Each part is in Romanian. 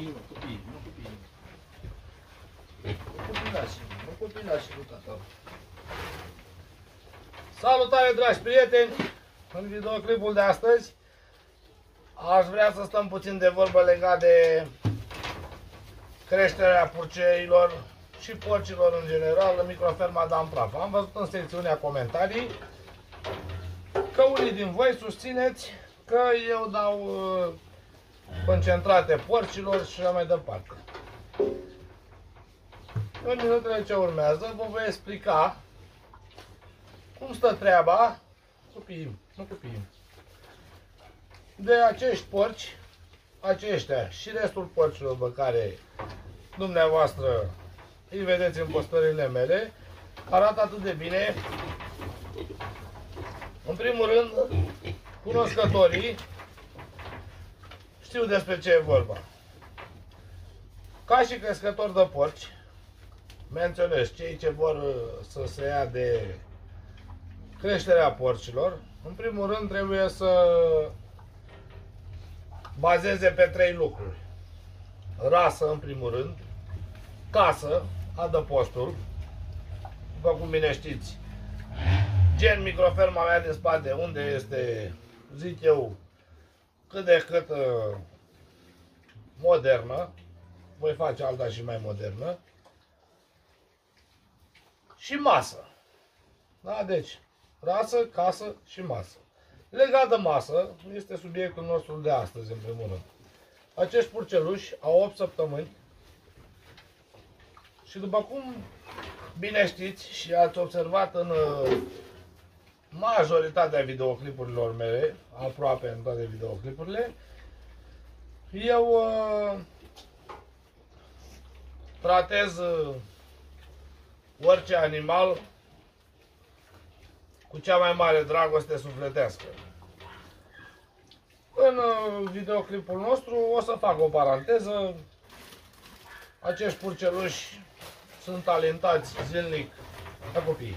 copiii, mă, copiii, nu copiii. Nu copilașii, mă, nu copilașii lui tata. Salutare, dragi prieteni! În videoclipul de astăzi aș vrea să stăm puțin de vorbă legat de creșterea purceilor și porcilor în general în microferma Dan Praf. Am văzut în secțiunea comentarii că unii din voi susțineți că eu dau uh, concentrate porcilor și așa mai departe. În minutele ce urmează vă voi explica cum stă treaba copiii, nu copiii, de acești porci, aceștia și restul porcilor pe care dumneavoastră îi vedeți în postările mele, arată atât de bine. În primul rând, cunoscătorii știu despre ce e vorba. Ca și crescători de porci, menționez cei ce vor uh, să se ia de creșterea porcilor, în primul rând trebuie să bazeze pe trei lucruri. Rasă, în primul rând, casă, adăpostul, după cum bine știți, gen microferma mea din spate, unde este, zic eu, cât de cât uh, modernă, voi face alta și mai modernă, și masă. Da? Deci, rasă, casă și masă. Legat de masă, este subiectul nostru de astăzi, în primul rând. Acești purceluși au 8 săptămâni și după cum bine știți și ați observat în uh, majoritatea videoclipurilor mele, aproape în toate videoclipurile, eu uh, tratez uh, orice animal cu cea mai mare dragoste sufletească. În uh, videoclipul nostru o să fac o paranteză. Acești purceluși sunt alentați zilnic la copii.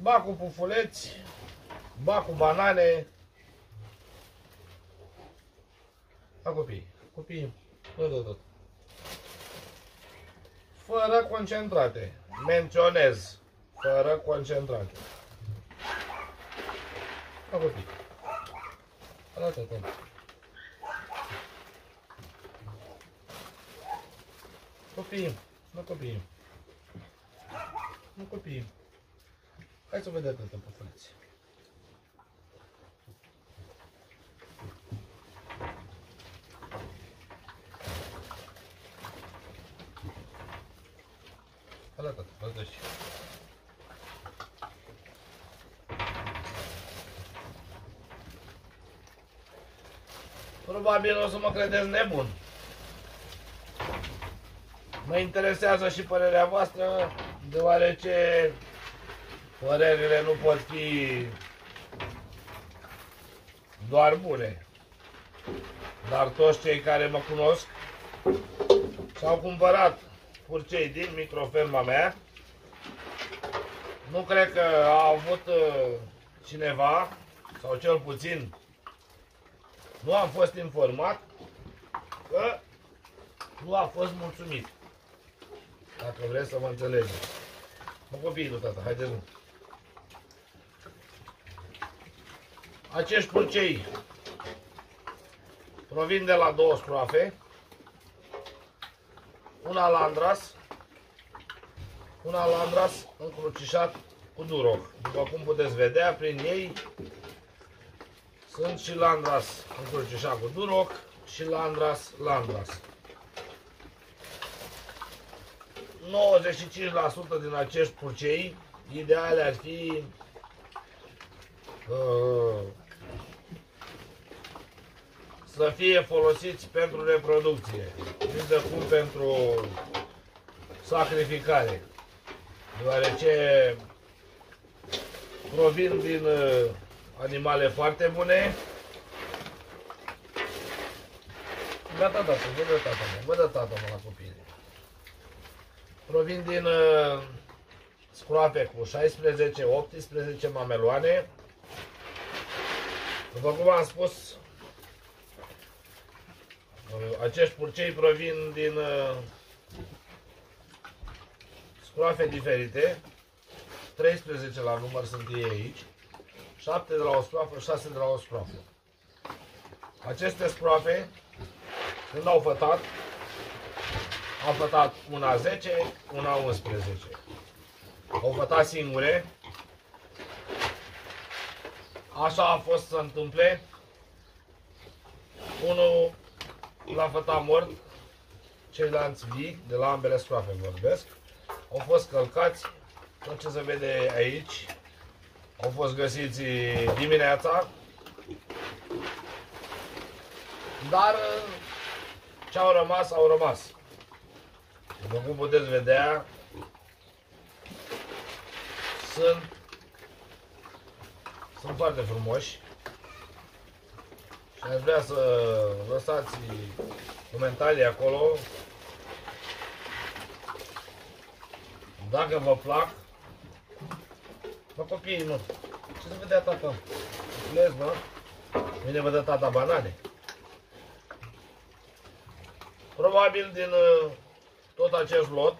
Ba cu pufuleți, ba cu banane, la copii. Copii, tot, tot, tot. Fără concentrate. Menționez. Fără concentrate. La copii. Arată, tot. Copii, nu copii. Nu copii. Hai să vedem tătă păfăleți. Arată, văd și. Probabil o să mă credeți nebun. Mă interesează și părerea voastră, deoarece părerile nu pot fi doar bune. Dar toți cei care mă cunosc și-au cumpărat purcei din microferma mea, nu cred că a avut uh, cineva, sau cel puțin nu am fost informat, că nu a fost mulțumit. Dacă vreți să mă înțelegeți. Mă copiii lui tata, haideți nu. Acești purcei provin de la două scroafe, una landras, una landras încrucișat cu duroc. După cum puteți vedea, prin ei sunt și landras încrucișat cu duroc și landras landras. 95% din acești purcei ideale ar fi uh, să fie folosiți pentru reproducție, nici de cum pentru sacrificare, deoarece provin din uh, animale foarte bune. Gata, tata, vă dă tata, mă, vă dă tata, mă, la copii. Provin din uh, scroape cu 16-18 mameloane. După cum am spus, Uh, Acești purcei provin din uh, scroafe diferite. 13 la număr sunt ei aici. 7 de la o scroafă, 6 de la o scroafă. Aceste scroafe, când au fătat, au fătat una 10, una 11. Au fătat singure. Așa a fost să întâmple. Unul l-a fătat mort, ceilalți vii, de la ambele scroafe vorbesc, au fost călcați, tot ce se vede aici, au fost găsiți dimineața, dar ce au rămas, au rămas. După cum puteți vedea, sunt, sunt foarte frumoși. Și aș vrea să lăsați comentarii acolo. Dacă vă plac, mă copiii, nu. Ce să vedea tata? Înțeles, mă? Mine vă dă tata banane. Probabil din uh, tot acest lot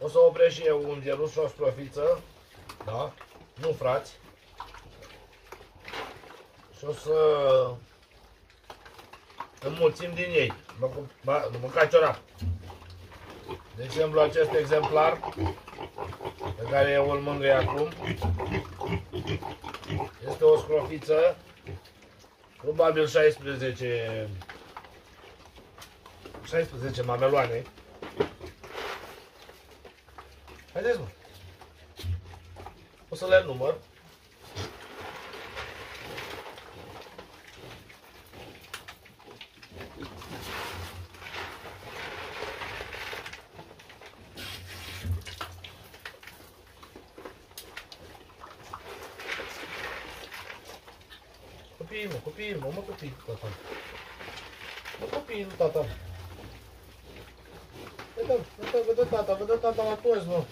o să opresc și eu un vierus și șoș strofiță, da? Nu frați. Și o să înmulțim din ei. Mă, mă, mânca ciorap. De exemplu, acest exemplar pe care eu îl mângâi acum este o scrofiță probabil 16 16 mameloane. Haideți mă. O să le număr. Copiii, mă, copiii, mă, mă, copii, tata. Mă, copiii, tata. Vă dă, vă dă tata, vă dă tata la toți, mă.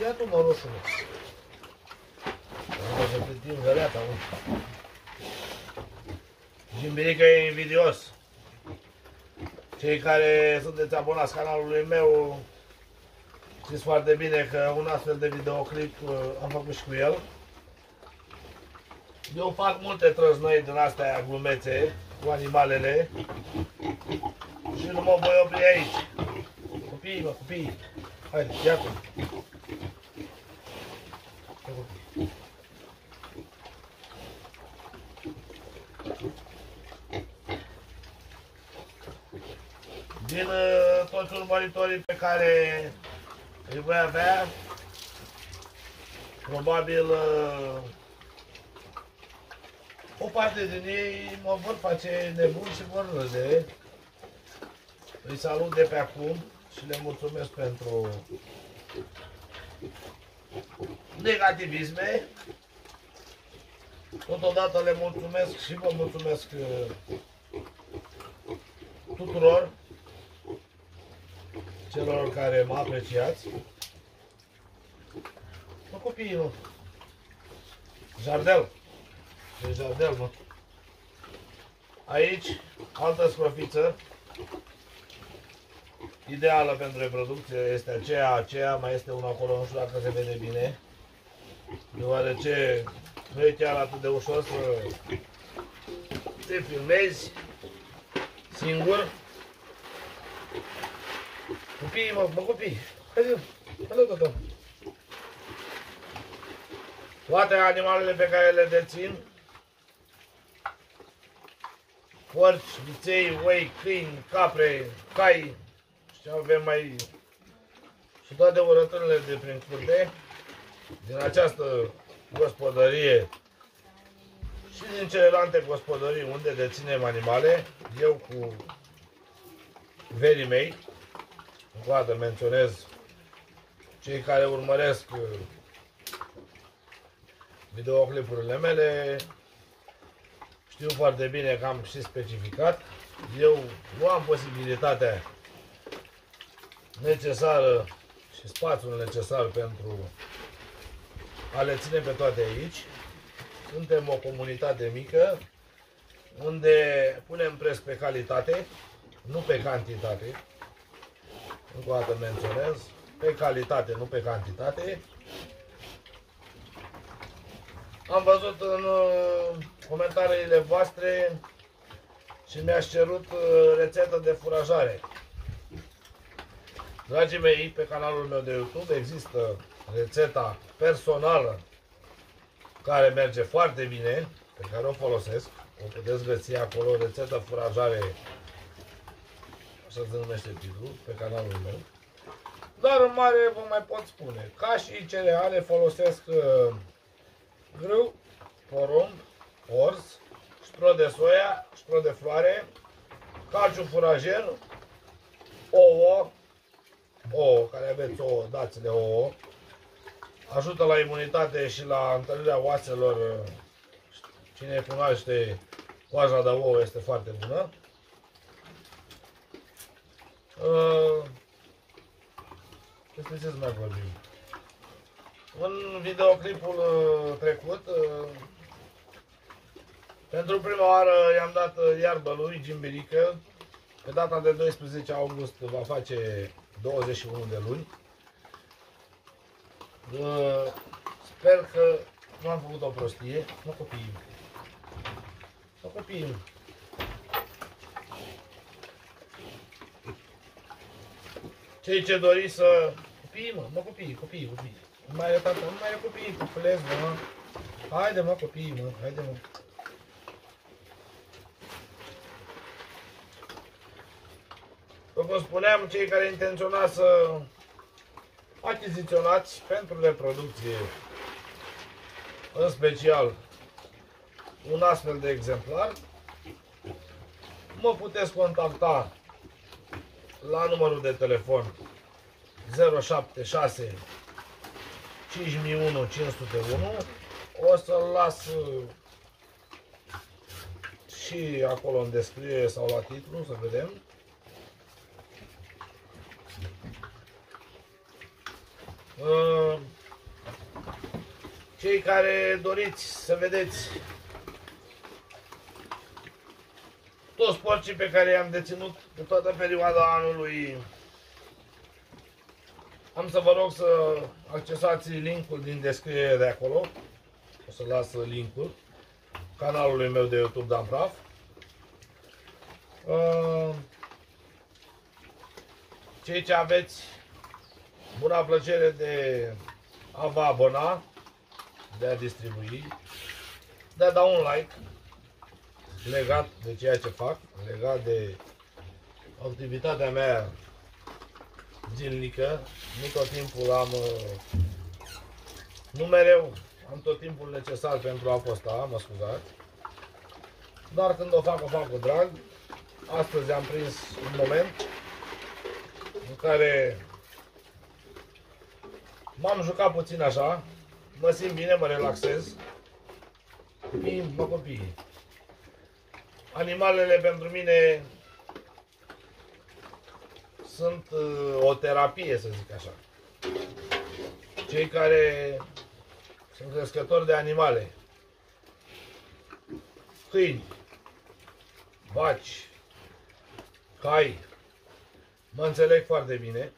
Ia tu, mă, roșule. Am să plătim găleata, mă. Jimbirica e invidios. Cei care sunteți abonați canalului meu știți foarte bine că un astfel de videoclip uh, am făcut și cu el. Eu fac multe trăznăi din astea glumețe cu animalele și nu mă voi opri aici. Copiii, mă, copiii. Haide, ia cu. Din uh, toți urmăritorii pe care îi voi avea, probabil uh, o parte din ei mă vor face nebun și vor râde. Îi salut de pe acum și le mulțumesc pentru negativisme. Totodată le mulțumesc și vă mulțumesc uh, tuturor celor care mă apreciați. Mă copiii, mă. Jardel. E jardel, mă. Aici, altă scrofiță. Ideală pentru reproducție este aceea, aceea, mai este una acolo, nu știu dacă se vede bine. Deoarece nu e chiar atât de ușor să te filmezi singur. Copii, mă, mă copii. Haide, haide, tata. Toate animalele pe care le dețin, porci, viței, oi, câini, capre, cai, și avem mai și toate urătările de prin curte, din această gospodărie și din celelalte gospodării unde deținem animale, eu cu verii mei, încă o dată menționez cei care urmăresc uh, videoclipurile mele, știu foarte bine că am și specificat. Eu nu am posibilitatea necesară și spațiul necesar pentru a le ține pe toate aici. Suntem o comunitate mică, unde punem preț pe calitate, nu pe cantitate. Încă o dată menționez, pe calitate, nu pe cantitate. Am văzut în uh, comentariile voastre și mi-ați cerut uh, rețetă de furajare. Dragii mei, pe canalul meu de YouTube există rețeta personală care merge foarte bine, pe care o folosesc. O puteți găsi acolo, rețeta furajare, așa se numește titlul, pe canalul meu. Dar în mare vă mai pot spune, ca și cereale folosesc uh, grâu, porumb, orz, ștro de soia, ștro de floare, calciu furajer, ouă, ouă, care aveți ouă, dați-le ouă, ajută la imunitate și la întărirea oaselor. Cine cunoaște coaja de ouă este foarte bună. Uh, despre ce să mai vorbim? În videoclipul uh, trecut, uh, pentru prima oară i-am dat iarbă lui Gimbirică. Pe data de 12 august va face 21 de luni. Sper că nu am făcut o prostie. Nu copiii. Nu copiii. Cei ce doriți să... Copiii, mă, mă copiii, copiii, copiii. Nu mai e tata, nu mai e copiii, copilez, mă. Haide, mă, copiii, mă, haide, mă. După spuneam, cei care intenționați să achiziționați pentru reproducție, în special un astfel de exemplar, mă puteți contacta la numărul de telefon 076 5001 501 o să-l las și acolo în descriere sau la titlu, să vedem. Cei care doriți să vedeți toți porcii pe care i-am deținut de toată perioada anului, am să vă rog să accesați linkul din descriere de acolo. O să las linkul canalului meu de YouTube Dan Praf. Uh, cei ce aveți Bună plăcere de a vă abona, de a distribui, de a da un like legat de ceea ce fac, legat de activitatea mea zilnică. Nu tot timpul am, nu mereu am tot timpul necesar pentru a posta, mă scuzați. Dar când o fac, o fac cu drag. Astăzi am prins un moment în care M-am jucat puțin așa, mă simt bine, mă relaxez. Copiii, mă copii. Animalele pentru mine sunt uh, o terapie, să zic așa. Cei care sunt crescători de animale, câini, vaci, cai, mă înțeleg foarte bine.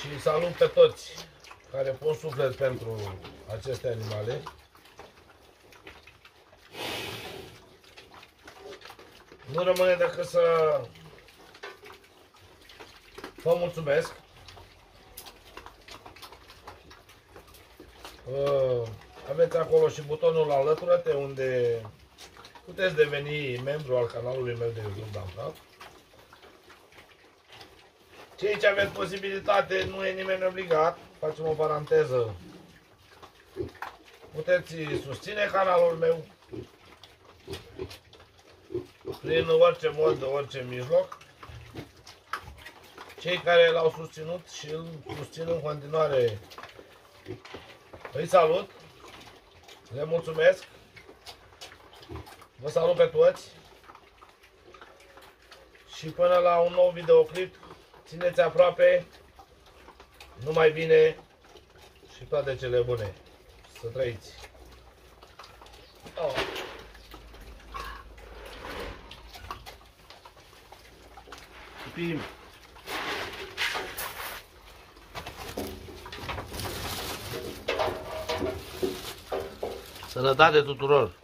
Și salut pe toți care pun suflet pentru aceste animale. Nu rămâne decât să vă mulțumesc. Aveți acolo și butonul alătură-te unde puteți deveni membru al canalului meu de YouTube Dan cei ce aveți posibilitate, nu e nimeni obligat, facem o paranteză. Puteți susține canalul meu prin orice mod, de orice mijloc. Cei care l-au susținut și îl susțin în continuare, îi salut, le mulțumesc, vă salut pe toți. Și până la un nou videoclip țineți aproape, numai bine și toate cele bune. Să trăiți! Oh. Pim. Sănătate tuturor!